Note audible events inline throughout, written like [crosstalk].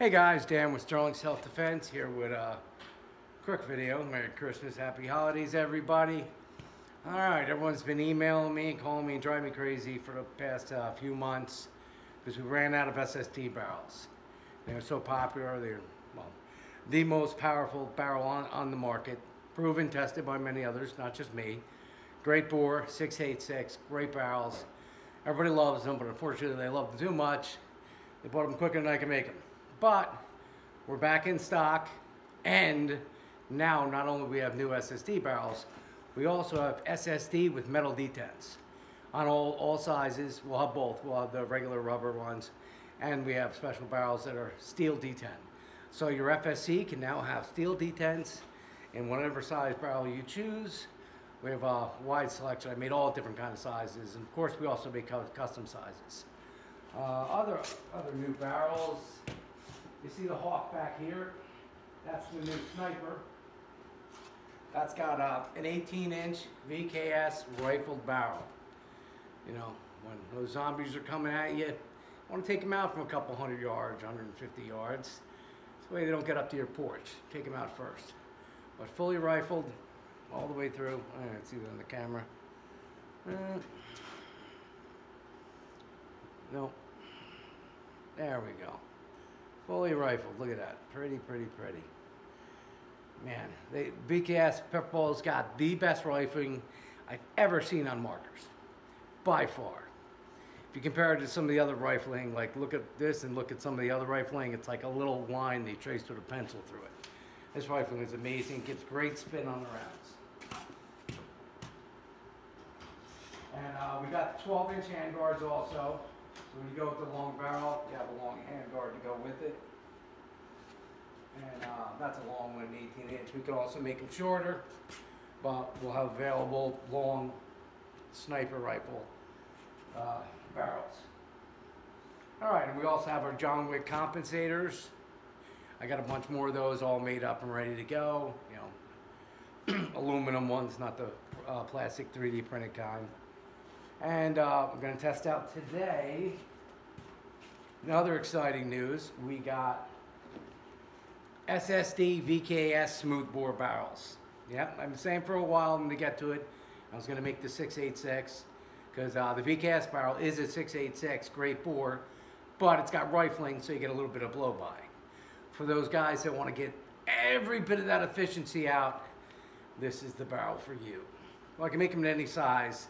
Hey guys, Dan with Sterling Self Defense here with a quick video. Merry Christmas, Happy Holidays, everybody. All right, everyone's been emailing me, calling me, and driving me crazy for the past uh, few months because we ran out of SSD barrels. They're so popular. They're well, the most powerful barrel on, on the market, proven, tested by many others, not just me. Great bore, 686, great barrels. Everybody loves them, but unfortunately they love them too much. They bought them quicker than I can make them. But we're back in stock, and now not only we have new SSD barrels, we also have SSD with metal detents on all, all sizes. We'll have both. We'll have the regular rubber ones, and we have special barrels that are steel detent. So your FSC can now have steel detents in whatever size barrel you choose. We have a wide selection. I made all different kind of sizes, and of course we also make custom sizes. Uh, other other new barrels. You see the Hawk back here? That's the new Sniper. That's got uh, an 18-inch VKS rifled barrel. You know, when those zombies are coming at you, you want to take them out from a couple hundred yards, 150 yards. This way they don't get up to your porch. Take them out first. But fully rifled, all the way through. I don't see that on the camera. Uh. There we go. Fully rifled. Look at that. Pretty, pretty, pretty. Man, they, VKS Pepperball's got the best rifling I've ever seen on markers. By far. If you compare it to some of the other rifling, like look at this and look at some of the other rifling, it's like a little line they traced with a pencil through it. This rifling is amazing. Gets great spin on the rounds. And uh, we got the 12 inch handguards also. So when you go with the long barrel, you have a long handguard to go with it. And uh, that's a long one, 18 inch. We could also make them shorter, but we'll have available long sniper rifle uh, barrels. All right, and we also have our John Wick compensators. I got a bunch more of those all made up and ready to go. You know, [clears throat] aluminum ones, not the uh, plastic 3D printed kind. And uh, I'm going to test out today. Another exciting news, we got SSD VKS smoothbore barrels. Yep, I've been saying for a while I'm going to get to it. I was going to make the 686 because uh, the VKS barrel is a 686, great bore, but it's got rifling so you get a little bit of blow by for those guys that want to get every bit of that efficiency out, this is the barrel for you. Well, I can make them any size.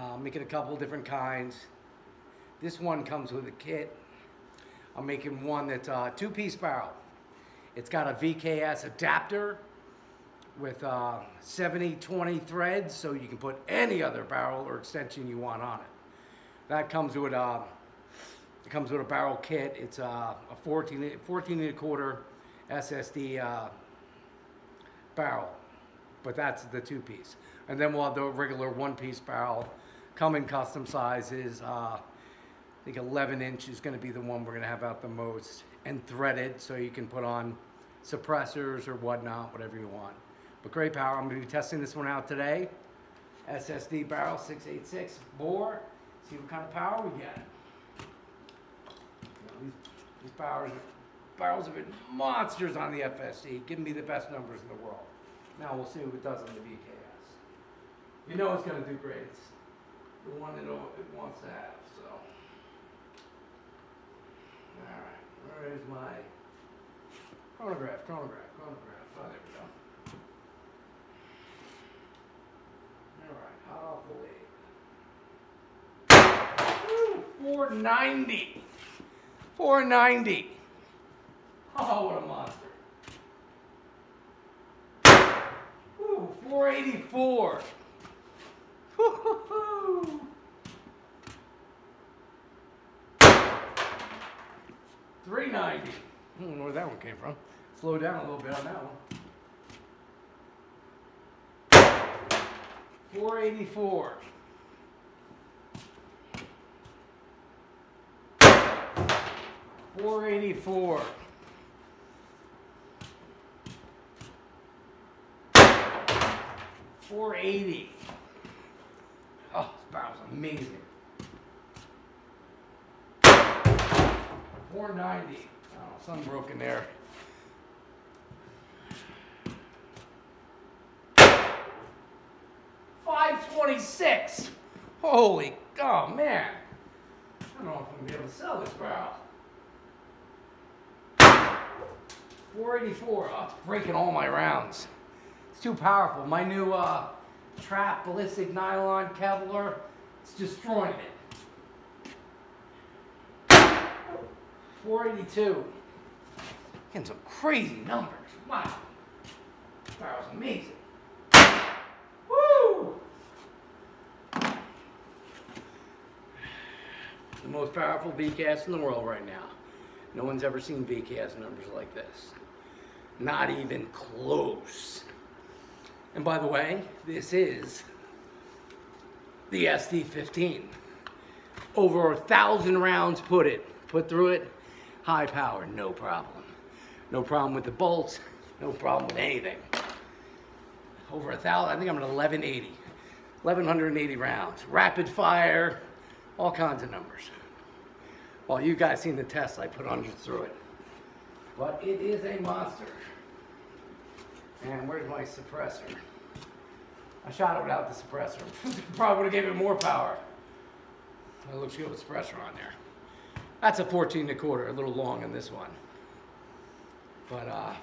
Uh, make it a couple different kinds. This one comes with a kit. I'm making one that's a two-piece barrel. It's got a VKS adapter with uh, 70-20 threads, so you can put any other barrel or extension you want on it. That comes with uh, it comes with a barrel kit. It's uh, a 14, 14 and a quarter SSD uh, barrel, but that's the two piece. And then we'll have the regular one piece barrel, come in custom sizes. Uh, I think 11 inch is going to be the one we're going to have out the most, and threaded so you can put on suppressors or whatnot, whatever you want. But great power. I'm going to be testing this one out today. SSD barrel 686 bore. See what kind of power we get. These, these barrels, barrels have been monsters on the FSC, giving me the best numbers in the world. Now we'll see what it does on the VKS. You know it's going to do great. The one that it wants to have, so. Alright, where is my chronograph, chronograph, chronograph. Oh, there we go. Alright, hot off the lathe. 490. 490. Oh, what a monster. Ooh, 484. Three ninety. I don't know where that one came from. Slow down a little bit on that one. Four eighty four. 484. Four eighty. Amazing. Four ninety. Oh, something broken there. Five twenty-six. Holy, oh man. I don't know if I'm gonna be able to sell this barrel. 484. Oh, it's breaking all my rounds. It's too powerful. My new uh, trap ballistic nylon Kevlar, it's destroying it. 482. Getting some crazy numbers. Wow. That was amazing. Woo! The most powerful VKS in the world right now. No one's ever seen VKS numbers like this. Not even close. And by the way, this is the SD15. Over a thousand rounds put it, put through it, high power, no problem. No problem with the bolts, no problem with anything. Over a thousand, I think I'm at 1180. 1180 rounds. Rapid fire, all kinds of numbers. Well, you guys seen the test I put under through it. But it is a monster. And where's my suppressor? I shot it without the suppressor. [laughs] Probably would have gave it more power. It looks good with suppressor on there. That's a 14 and a quarter, a little long in this one. But uh,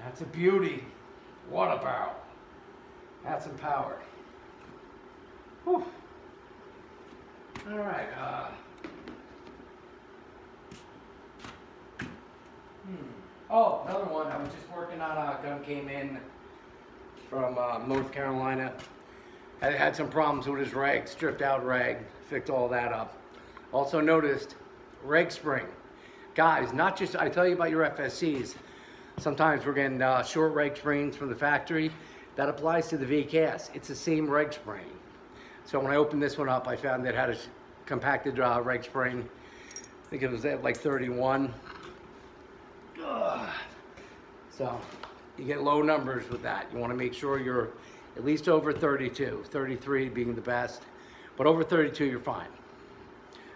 that's a beauty. What a barrel. That's some power. Whew. All right. Uh, hmm. Oh, another one. I was just working on a gun came in from uh, North Carolina. I had some problems with his reg, stripped out reg, fixed all that up. Also noticed reg spring. Guys, not just, I tell you about your FSCs. Sometimes we're getting uh, short reg springs from the factory. That applies to the VKS. It's the same reg spring. So when I opened this one up, I found that it had a compacted uh, reg spring. I think it was at like 31. Ugh. So you get low numbers with that. You want to make sure you're at least over 32, 33 being the best, but over 32 you're fine.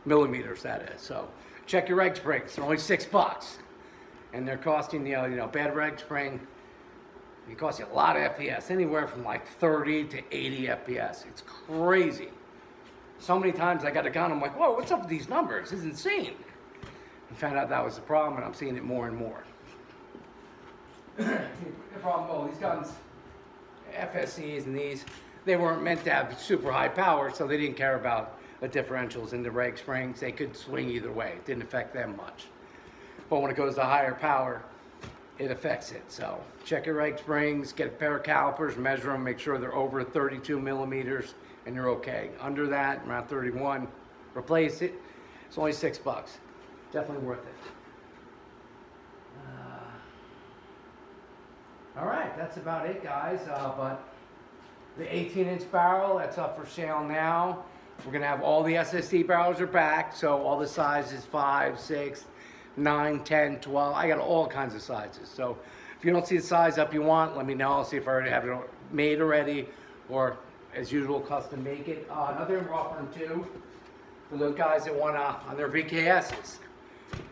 Millimeters that is. So check your reg springs. They're only six bucks, and they're costing you you know bad reg spring. It costs you a lot of FPS, anywhere from like 30 to 80 FPS. It's crazy. So many times I got a gun, I'm like, whoa, what's up with these numbers? Is insane. I found out that was the problem, and I'm seeing it more and more. The problem, oh, these guns, FSCs and these, they weren't meant to have super high power, so they didn't care about the differentials in the reg springs. They could swing either way. It didn't affect them much. But when it goes to higher power, it affects it. So check your reg springs, get a pair of calipers, measure them, make sure they're over 32 millimeters, and you're okay. Under that, around 31, replace it. It's only six bucks. Definitely worth it. Uh, all right, that's about it, guys. Uh, but the 18-inch barrel, that's up for sale now. We're gonna have all the SSD barrels are back, so all the sizes, five, six, 9, 10, 12. I got all kinds of sizes. So if you don't see the size up you want, let me know. I'll see if I already have it made already or as usual, custom make it. Uh, another offering too, for those guys that want to, on their VKSs,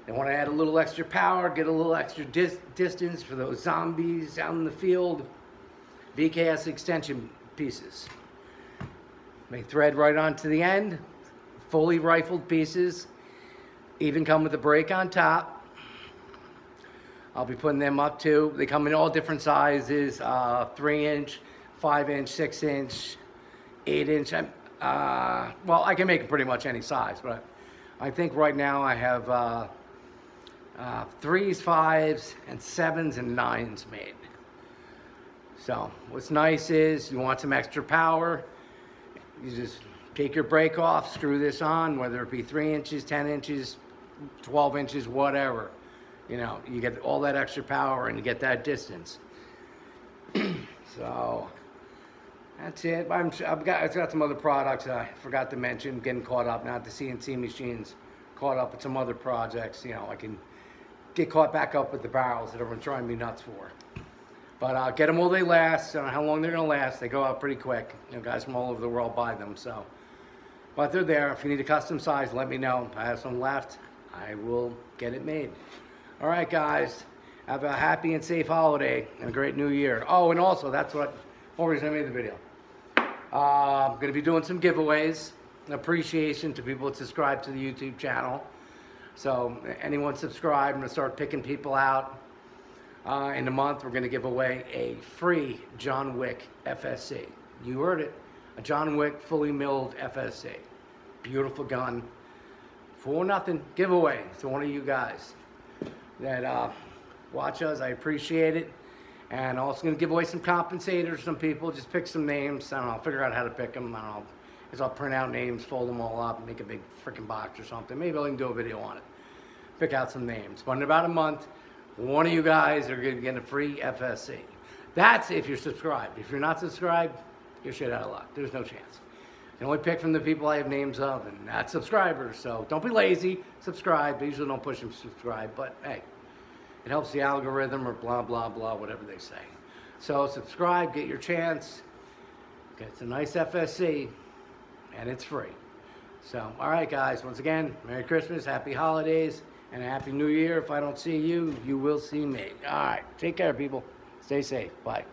they want to add a little extra power, get a little extra dis distance for those zombies out in the field. VKS extension pieces. They thread right onto the end, fully rifled pieces, even come with a brake on top. I'll be putting them up too. They come in all different sizes, uh, three inch, five inch, six inch, eight inch. Uh, well, I can make it pretty much any size, but I think right now I have uh, uh, threes, fives, and sevens and nines made. So what's nice is you want some extra power, you just take your brake off, screw this on, whether it be three inches, 10 inches, 12 inches, whatever. You know, you get all that extra power and you get that distance. [clears throat] so that's it. I'm, I've got, I've got some other products I forgot to mention, getting caught up now. The CNC machines caught up with some other projects. You know, I can get caught back up with the barrels that everyone's trying me nuts for. But uh, get them while they last. I don't know how long they're going to last. They go out pretty quick. You know, guys from all over the world buy them. So, but they're there. If you need a custom size, let me know. I have some left. I will get it made. All right, guys. Have a happy and safe holiday and a great new year. Oh, and also, that's what, reason I made the video. Uh, I'm going to be doing some giveaways. Appreciation to people that subscribe to the YouTube channel. So, anyone subscribe, I'm going to start picking people out. Uh, in a month, we're going to give away a free John Wick FSC. You heard it. A John Wick fully milled FSC. Beautiful gun. For nothing, giveaway to one of you guys that uh, watch us. I appreciate it. And also going to give away some compensators to some people. Just pick some names. I don't know. Figure out how to pick them. I don't know. Guess I'll print out names, fold them all up, make a big freaking box or something. Maybe I'll even do a video on it. Pick out some names. But in about a month, one of you guys are going to get a free FSC. That's if you're subscribed. If you're not subscribed, you're shit out of luck. There's no chance. You only pick from the people I have names of and not subscribers. So don't be lazy. Subscribe. They usually don't push them to subscribe, but hey, it helps the algorithm or blah, blah, blah, whatever they say. So subscribe, get your chance. It's a nice FSC, and it's free. So, all right, guys, once again, Merry Christmas, Happy Holidays, and a Happy New Year. If I don't see you, you will see me. All right, take care, people. Stay safe. Bye.